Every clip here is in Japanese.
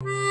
you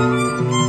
Música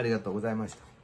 ありがとうございました。